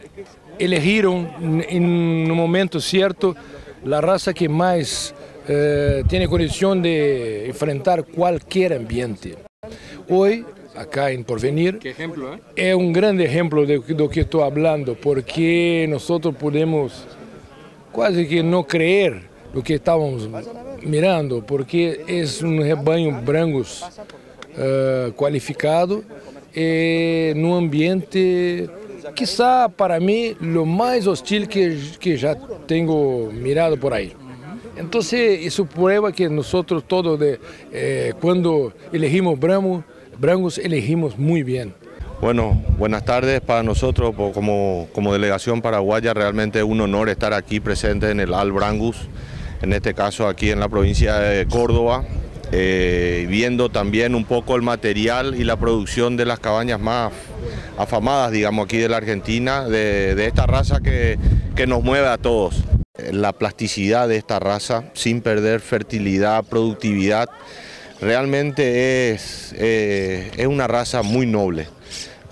elegieron en un momento cierto la raza que más eh, tiene condición de enfrentar cualquier ambiente. Hoy, acá en Porvenir, ejemplo, eh? es un gran ejemplo de lo que estoy hablando, porque nosotros podemos casi que no creer lo que estamos mirando, porque es un rebaño brancos uh, cualificado en un ambiente quizá para mí lo más hostil que, que ya tengo mirado por ahí. Entonces eso prueba que nosotros todos de, eh, cuando elegimos Bramos, Bramos elegimos muy bien. Bueno, buenas tardes para nosotros como, como delegación paraguaya, realmente es un honor estar aquí presente en el Al Brangus, en este caso aquí en la provincia de Córdoba, eh, viendo también un poco el material y la producción de las cabañas más afamadas, digamos, aquí de la Argentina, de, esta raza que, nos mueve a todos. La plasticidad de esta raza, sin perder fertilidad, productividad, realmente es, eh, es una raza muy noble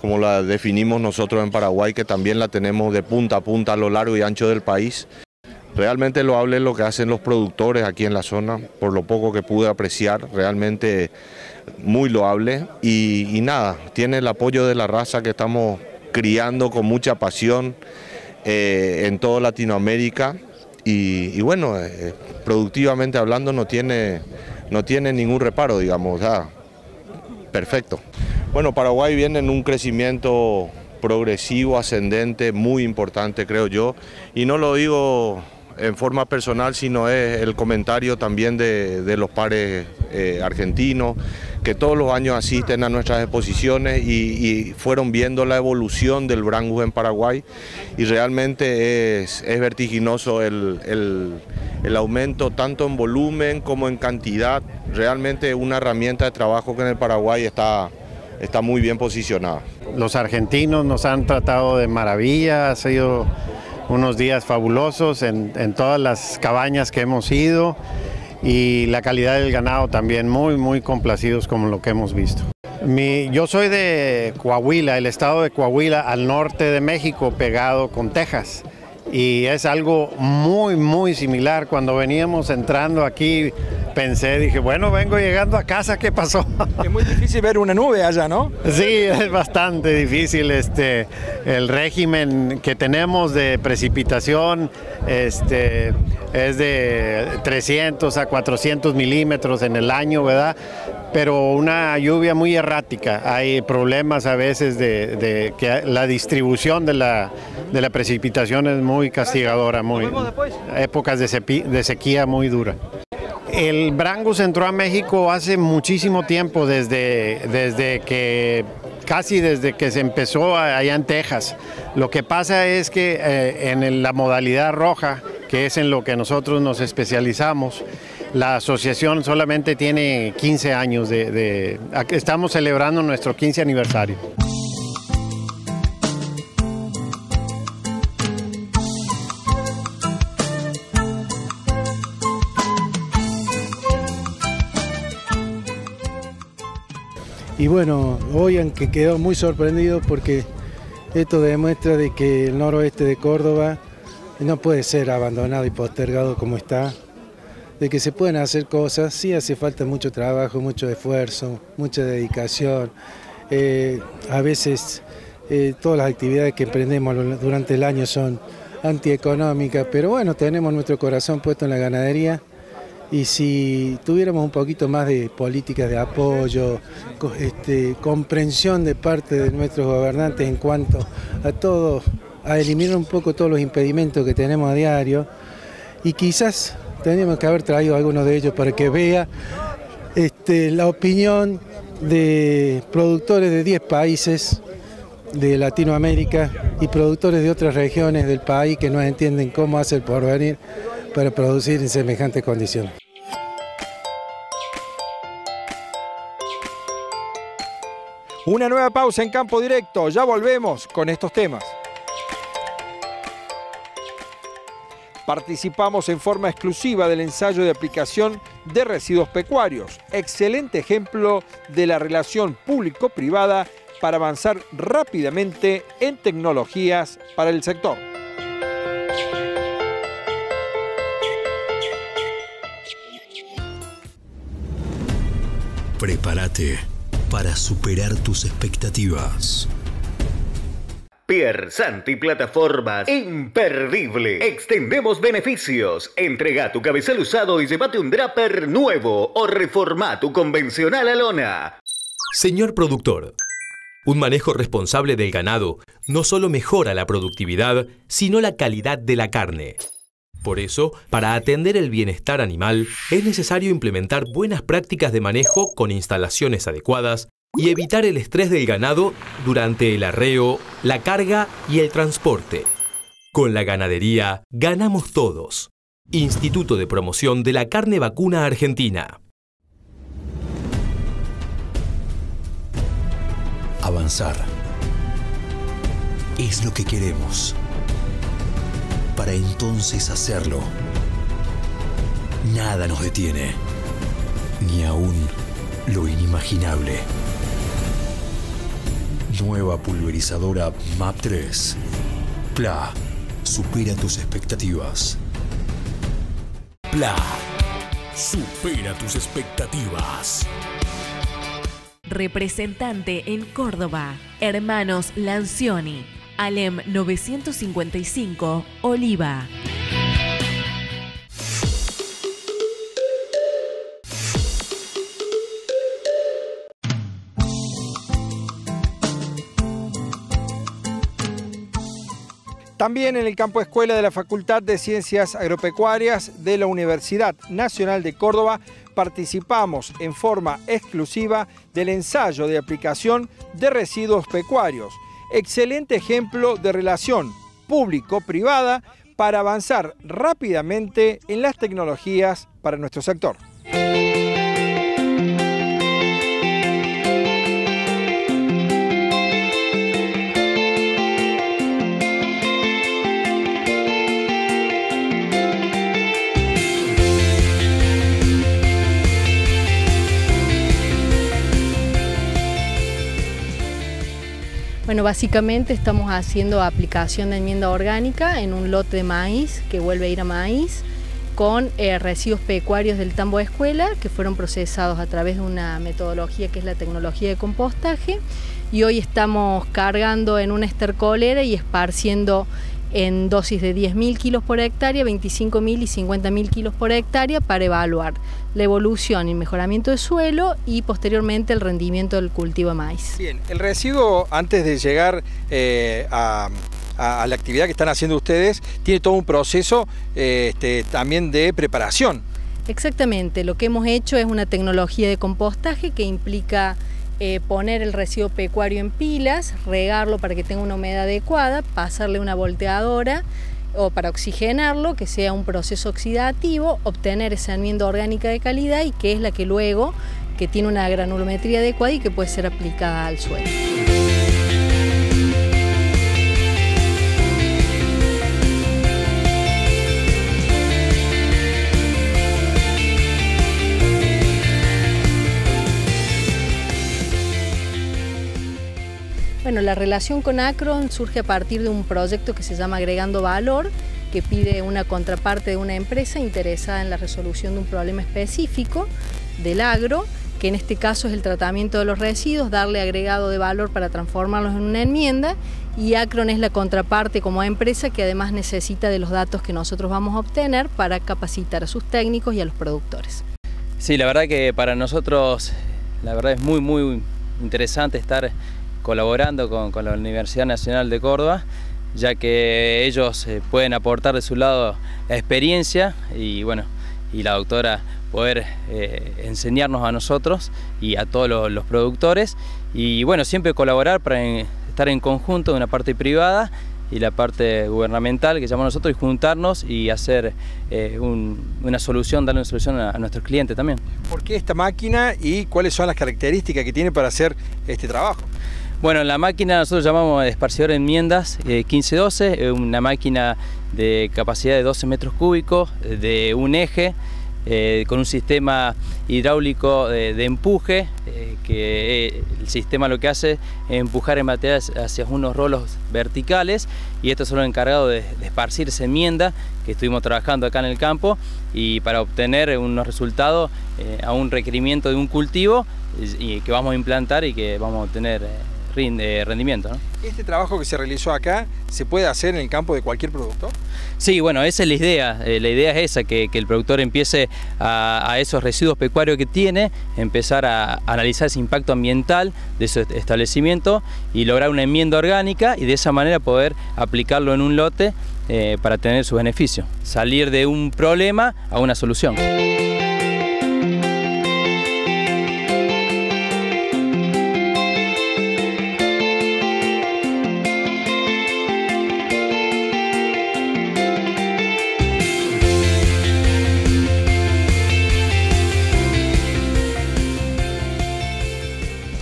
como la definimos nosotros en Paraguay, que también la tenemos de punta a punta a lo largo y ancho del país. Realmente loable lo que hacen los productores aquí en la zona, por lo poco que pude apreciar, realmente muy loable. Y, nada, tiene el apoyo de la raza que estamos criando con mucha pasión eh, en toda Latinoamérica. Y, bueno, eh, productivamente hablando no tiene, no tiene ningún reparo, digamos, perfecto. Bueno, Paraguay viene en un crecimiento progresivo, ascendente, muy importante creo yo, y no lo digo en forma personal, sino es el comentario también de, los pares eh, argentinos, que todos los años asisten a nuestras exposiciones y, fueron viendo la evolución del Brangus en Paraguay y realmente es, vertiginoso el, aumento tanto en volumen como en cantidad, realmente una herramienta de trabajo que en el Paraguay está, está muy bien posicionada. Los argentinos nos han tratado de maravilla, ha sido unos días fabulosos en, todas las cabañas que hemos ido y la calidad del ganado también muy, muy complacidos como lo que hemos visto. yo soy de Coahuila, el estado de Coahuila, al norte de México, pegado con Texas. Y es algo muy, muy similar. Cuando veníamos entrando aquí pensé, dije, bueno, vengo llegando a casa, ¿qué pasó? Es muy difícil ver una nube allá, ¿no? Sí, es bastante difícil este, el régimen que tenemos de precipitación este, es de 300 a 400 milímetros en el año, ¿verdad? Pero una lluvia muy errática. Hay problemas a veces de, que la distribución de la, de la precipitación es muy castigadora, muy épocas de, de sequía muy dura. El Brangus entró a México hace muchísimo tiempo, desde, desde que casi desde que se empezó allá en Texas. Lo que pasa es que eh, en la modalidad roja, que es en lo que nosotros nos especializamos, la asociación solamente tiene 15 años de estamos celebrando nuestro 15 aniversario. Y bueno, hoy aunque quedó muy sorprendido porque esto demuestra de que el noroeste de Córdoba no puede ser abandonado y postergado como está, de que se pueden hacer cosas, sí hace falta mucho trabajo, mucho esfuerzo, mucha dedicación. Eh, a veces eh, todas las actividades que emprendemos durante el año son antieconómicas, pero bueno, tenemos nuestro corazón puesto en la ganadería y si tuviéramos un poquito más de políticas de apoyo, este, comprensión de parte de nuestros gobernantes en cuanto a todo, a eliminar un poco todos los impedimentos que tenemos a diario y quizás tendríamos que haber traído algunos de ellos para que vea este, la opinión de productores de 10 países de Latinoamérica y productores de otras regiones del país que no entienden cómo hace el porvenir para producir en semejantes condiciones. Una nueva pausa en campo directo, ya volvemos con estos temas. Participamos en forma exclusiva del ensayo de aplicación de residuos pecuarios, excelente ejemplo de la relación público-privada para avanzar rápidamente en tecnologías para el sector. Prepárate para superar tus expectativas. Santi Plataformas, imperdible. Extendemos beneficios. Entrega tu cabezal usado y llévate un draper nuevo o reforma tu convencional a lona. Señor productor, un manejo responsable del ganado no solo mejora la productividad, sino la calidad de la carne. Por eso, para atender el bienestar animal, es necesario implementar buenas prácticas de manejo con instalaciones adecuadas y evitar el estrés del ganado durante el arreo, la carga y el transporte. Con la ganadería, ganamos todos. Instituto de Promoción de la Carne Vacuna Argentina. Avanzar. Es lo que queremos para entonces hacerlo. Nada nos detiene, ni aún lo inimaginable. Nueva pulverizadora MAP 3. PLA. Supera tus expectativas. PLA. Supera tus expectativas. Representante en Córdoba. Hermanos Lancioni Alem 955, Oliva. También en el campo escuela de la Facultad de Ciencias Agropecuarias de la Universidad Nacional de Córdoba participamos en forma exclusiva del ensayo de aplicación de residuos pecuarios excelente ejemplo de relación público-privada para avanzar rápidamente en las tecnologías para nuestro sector. Bueno, básicamente estamos haciendo aplicación de enmienda orgánica en un lote de maíz que vuelve a ir a maíz con eh, residuos pecuarios del tambo escuela que fueron procesados a través de una metodología que es la tecnología de compostaje. Y hoy estamos cargando en una estercolera y esparciendo en dosis de 10.000 kilos por hectárea, 25.000 y 50.000 kilos por hectárea para evaluar la evolución y mejoramiento del suelo y posteriormente el rendimiento del cultivo de maíz. Bien, el residuo antes de llegar eh, a, la actividad que están haciendo ustedes tiene todo un proceso eh, este, también de preparación. Exactamente, lo que hemos hecho es una tecnología de compostaje que implica eh, poner el residuo pecuario en pilas, regarlo para que tenga una humedad adecuada, pasarle una volteadora o para oxigenarlo, que sea un proceso oxidativo, obtener esa enmienda orgánica de calidad y que es la que luego, que tiene una granulometría adecuada y que puede ser aplicada al suelo. Bueno, la relación con Acron surge a partir de un proyecto que se llama Agregando Valor, que pide una contraparte de una empresa interesada en la resolución de un problema específico del agro, que en este caso es el tratamiento de los residuos, darle agregado de valor para transformarlos en una enmienda y Acron es la contraparte como empresa que además necesita de los datos que nosotros vamos a obtener para capacitar a sus técnicos y a los productores. Sí, la verdad que para nosotros la verdad es muy muy interesante estar colaborando con, la Universidad Nacional de Córdoba, ya que ellos eh, pueden aportar de su lado la experiencia y bueno, y la doctora poder eh, enseñarnos a nosotros y a todos los, productores y bueno, siempre colaborar para estar en conjunto de una parte privada y la parte gubernamental que llamamos nosotros y juntarnos y hacer eh, una solución, darle una solución a, nuestros clientes también. ¿Por qué esta máquina y cuáles son las características que tiene para hacer este trabajo? Bueno, la máquina nosotros llamamos esparcidor enmiendas 1512, eh, es una máquina de capacidad de 12 metros cúbicos, de un eje, eh, con un sistema hidráulico de, empuje, eh, que el sistema lo que hace es empujar en material hacia unos rolos verticales y estos son los encargados de, de, esparcir esa enmienda que estuvimos trabajando acá en el campo y para obtener unos resultados a un requerimiento de un cultivo y, que vamos a implantar y que vamos a obtener rinde, rendimiento. ¿Este trabajo que se realizó acá se puede hacer en el campo de cualquier productor? Sí, bueno, esa es la idea. Eh, la idea es esa, que, el productor empiece a, esos residuos pecuarios que tiene, empezar a, analizar ese impacto ambiental de ese establecimiento y lograr una enmienda orgánica y de esa manera poder aplicarlo en un lote eh, para tener su beneficio. Salir de un problema a una solución.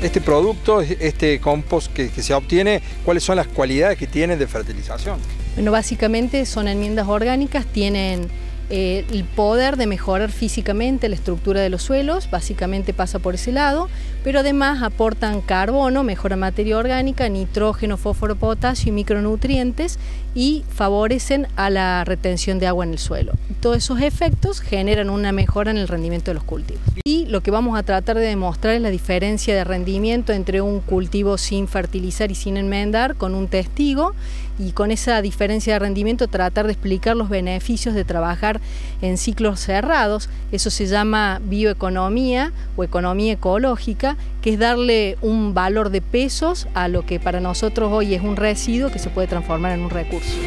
Este producto, este compost que, se obtiene, cuáles son las cualidades que tiene de fertilización. Bueno, básicamente son enmiendas orgánicas, tienen eh, el poder de mejorar físicamente la estructura de los suelos, básicamente pasa por ese lado, pero además aportan carbono, mejora materia orgánica, nitrógeno, fósforo, potasio y micronutrientes y favorecen a la retención de agua en el suelo. Todos esos efectos generan una mejora en el rendimiento de los cultivos. Y lo que vamos a tratar de demostrar es la diferencia de rendimiento entre un cultivo sin fertilizar y sin enmendar con un testigo y con esa diferencia de rendimiento tratar de explicar los beneficios de trabajar en ciclos cerrados. Eso se llama bioeconomía o economía ecológica, es darle un valor de pesos a lo que para nosotros hoy es un residuo que se puede transformar en un recurso.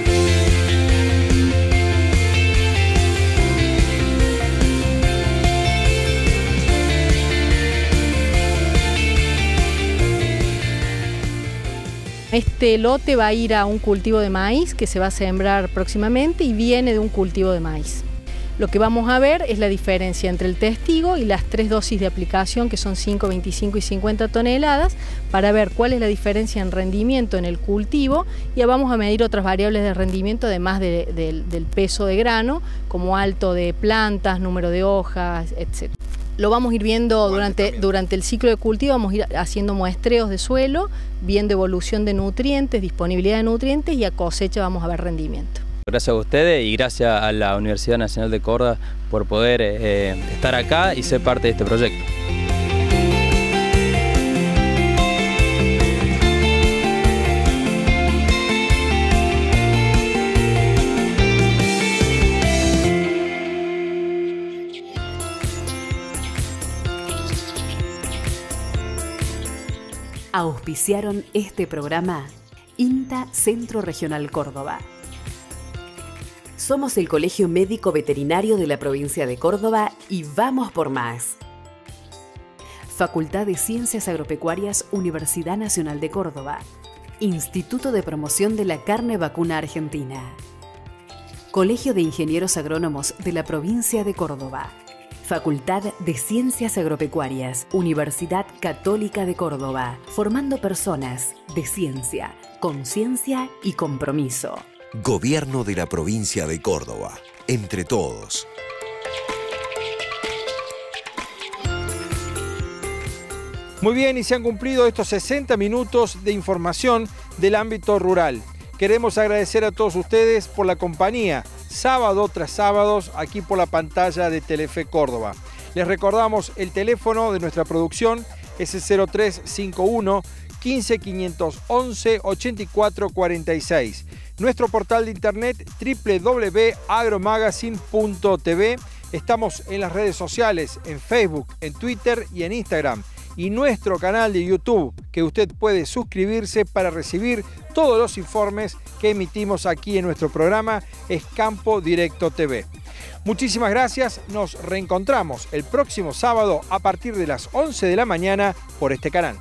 Este lote va a ir a un cultivo de maíz que se va a sembrar próximamente y viene de un cultivo de maíz. Lo que vamos a ver es la diferencia entre el testigo y las tres dosis de aplicación que son 5, 25 y 50 toneladas para ver cuál es la diferencia en rendimiento en el cultivo. Y vamos a medir otras variables de rendimiento además del peso de grano como alto de plantas, número de hojas, etc lo vamos a ir viendo durante, durante el ciclo de cultivo, vamos a ir haciendo muestreos de suelo, viendo evolución de nutrientes, disponibilidad de nutrientes y a cosecha vamos a ver rendimiento. Gracias a ustedes y gracias a la Universidad Nacional de Córdoba por poder eh, estar acá y ser parte de este proyecto. Auspiciaron este programa INTA Centro Regional Córdoba. Somos el Colegio Médico Veterinario de la provincia de Córdoba y vamos por más. Facultad de Ciencias Agropecuarias, Universidad Nacional de Córdoba. Instituto de Promoción de la Carne Vacuna Argentina. Colegio de Ingenieros Agrónomos de la provincia de Córdoba. Facultad de Ciencias Agropecuarias, Universidad Católica de Córdoba, formando personas de ciencia, conciencia y compromiso. Gobierno de la provincia de Córdoba. Entre todos. Muy bien, y se han cumplido estos 60 minutos de información del ámbito rural. Queremos agradecer a todos ustedes por la compañía, sábado tras sábados, aquí por la pantalla de Telefe Córdoba. Les recordamos el teléfono de nuestra producción, es el 0351 15 511 8446. Nuestro portal de internet www.agromagazine.tv. Estamos en las redes sociales, en Facebook, en Twitter y en Instagram. Y nuestro canal de YouTube, que usted puede suscribirse para recibir todos los informes que emitimos aquí en nuestro programa, es Campo Directo TV. Muchísimas gracias, nos reencontramos el próximo sábado a partir de las 11 de la mañana por este canal.